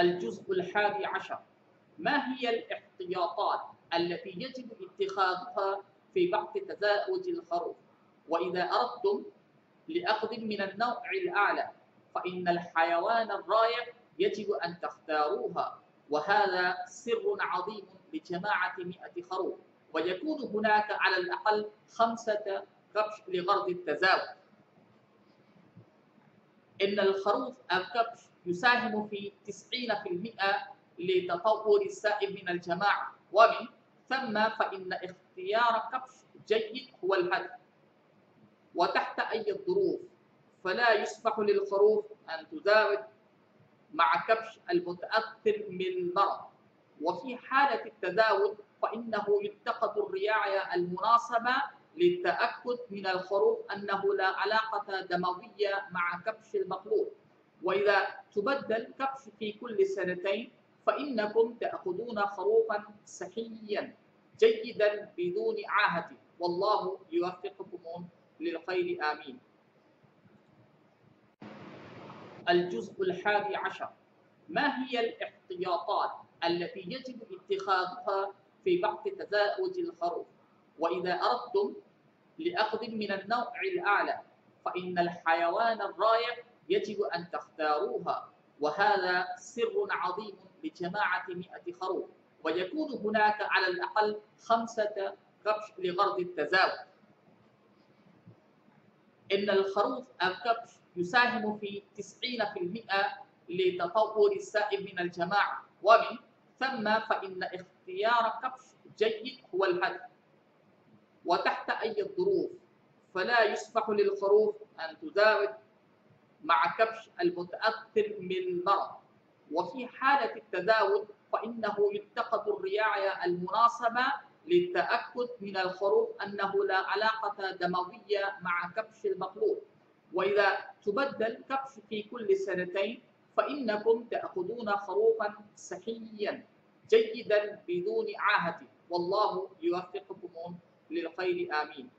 الجزء الحادي عشر. ما هي الاحتياطات التي يجب اتخاذها في بعض تزاوج الخروف وإذا أردتم لأخذ من النوع الأعلى فإن الحيوان الرائع يجب أن تختاروها وهذا سر عظيم لجماعة مئة خروف ويكون هناك على الأقل خمسة كبش لغرض التزاوج. إن الخروف الكبش يساهم في 90% لتطور السائب من الجماعة. ومن ثم فإن اختيار كبش جيد هو الهدف. وتحت أي الظروف فلا يسمح للخروف أن تزاوج مع كبش المتأثر من المرض وفي حالة التزاوج فإنه يتخذ الرعاية المناسبة للتأكد من الخروف أنه لا علاقة دموية مع كبش المخلوق وإذا تبدل كبش في كل سنتين فإنكم تأخذون خروفا صحيا جيدا بدون عاهة. والله يوفقكم للخير آمين. الجزء الحادي عشر. ما هي الاحتياطات التي يجب اتخاذها في بعض تزاوج الخروف؟ وإذا أردتم لأخذ من النوع الأعلى فإن الحيوان الرائع يجب أن تختاروها وهذا سر عظيم لجماعة مئة خروف. ويكون هناك على الأقل خمسة كبش لغرض التزاوج. إن الخروف الكبش يساهم في 90% لتطور السائب من الجماعة. ومن ثم فإن اختيار كبش جيد هو الهدف. وتحت أي الظروف فلا يسمح للخروف أن تزاوج مع كبش المتأثر من المرض وفي حالة التزاوج فإنه يتخذ الرعاية المناسبة للتأكد من الخروف أنه لا علاقة دموية مع كبش المخلوق وإذا تبدل كبش في كل سنتين فإنكم تأخذون خروفا صحيا جيدا بدون عاهة. والله يوفقكم للخير آمين.